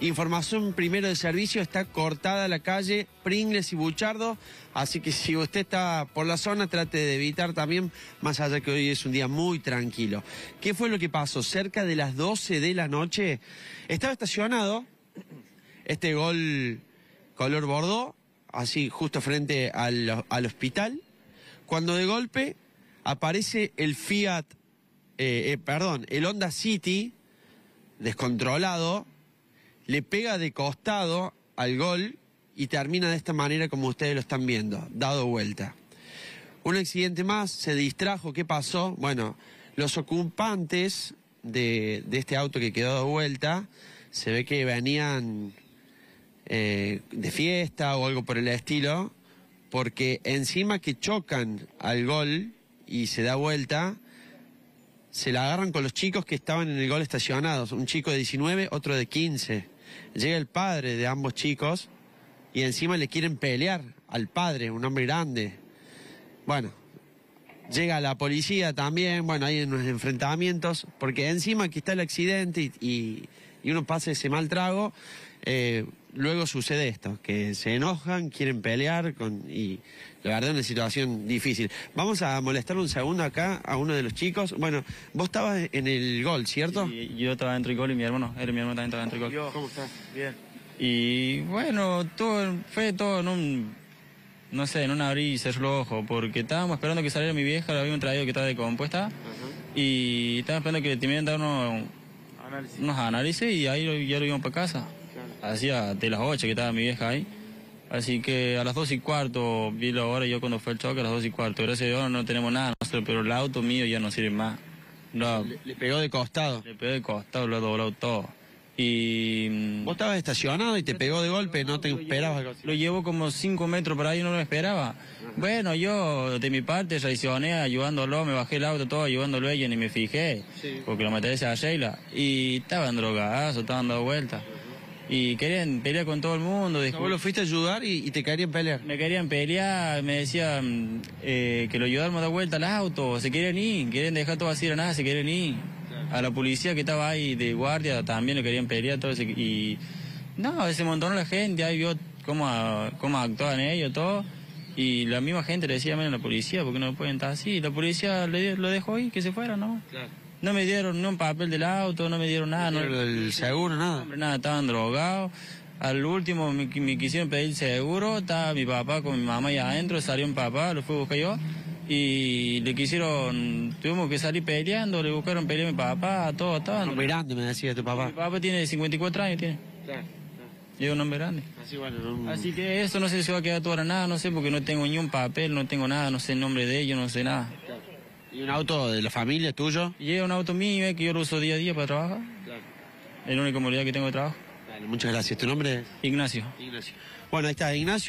Información primero de servicio, está cortada la calle Pringles y Buchardo, así que si usted está por la zona, trate de evitar también, más allá que hoy es un día muy tranquilo. ¿Qué fue lo que pasó? Cerca de las 12 de la noche, estaba estacionado este gol color bordó, así justo frente al, al hospital, cuando de golpe aparece el Fiat, eh, eh, perdón, el Honda City, descontrolado, le pega de costado al gol y termina de esta manera como ustedes lo están viendo, dado vuelta. Un accidente más, se distrajo, ¿qué pasó? Bueno, los ocupantes de, este auto que quedó dado vuelta, se ve que venían eh, de fiesta o algo por el estilo, porque encima que chocan al gol y se da vuelta, se la agarran con los chicos que estaban en el gol estacionados, un chico de 19, otro de 15. Llega el padre de ambos chicos y encima le quieren pelear al padre, un hombre grande. Bueno, llega la policía también, bueno, hay unos enfrentamientos, porque encima aquí está el accidente y, uno pasa ese mal trago, eh, luego sucede esto, que se enojan, quieren pelear con, y la verdad es una situación difícil. Vamos a molestar un segundo acá a uno de los chicos. Bueno, vos estabas en el gol, ¿cierto? Sí, yo estaba dentro del gol y mi hermano, era mi hermano también estaba dentro del gol. ¿Cómo estás? Bien. Y bueno, todo, fue todo en un, no sé, en un abrir y cerrar ojo, porque estábamos esperando que saliera mi vieja, la habíamos traído que estaba decompuesta, y estábamos esperando que le terminen dar unos, unos análisis y ahí ya lo íbamos para casa. Hacía de las 8 que estaba mi vieja ahí. Así que a las 2 y cuarto vi la hora yo cuando fue el choque a las 2 y cuarto. Gracias a Dios no tenemos nada, pero el auto mío ya no sirve más. le, pegó de costado. Le pegó de costado, lo ha doblado todo. Y... Mm, Vos estabas estacionado y te pegó de golpe, no te esperabas algo Lo llevo como 5 metros por ahí y no lo esperaba. Bueno, yo de mi parte reaccioné ayudándolo, me bajé el auto todo ayudándolo a ella y me fijé, porque lo metí a Sheila. Y estaban drogados, estaban dando vueltas y querían pelear con todo el mundo. vos lo fuiste a ayudar y, te querían pelear. Me querían pelear, me decían eh, que lo ayudáramos a dar vuelta al auto, se querían ir, querían dejar todo así, nada, se querían ir. A la policía que estaba ahí de guardia también le querían pelear, todo y no, se montó la gente, ahí vio cómo, cómo actuaban ellos, todo. Y la misma gente le decía a la policía, porque no pueden estar así. La policía le, lo dejó ahí, que se fuera, ¿no? Claro. No me dieron ni un papel del auto, no me dieron nada. No, el seguro, nada. nada, estaban drogados. Al último me, quisieron pedir seguro, estaba mi papá con mi mamá allá adentro, salió un papá, lo fui a buscar yo. Y le quisieron, tuvimos que salir peleando, le buscaron pelear a mi papá, todo, todo. Un hombre grande, me decía tu papá. Mi papá tiene 54 años, tiene. Claro. es un hombre grande. Así, bueno, Así que eso no sé si va a quedar toda nada, no sé, porque no tengo ni un papel, no tengo nada, no sé el nombre de ellos, no sé nada. ¿Y un auto de la familia tuyo? Y es un auto mío eh, que yo lo uso día a día para trabajar. Claro. Es la única modalidad que tengo de trabajo. Vale, muchas gracias. ¿Tu nombre es? Ignacio. Ignacio. Bueno, ahí está, Ignacio.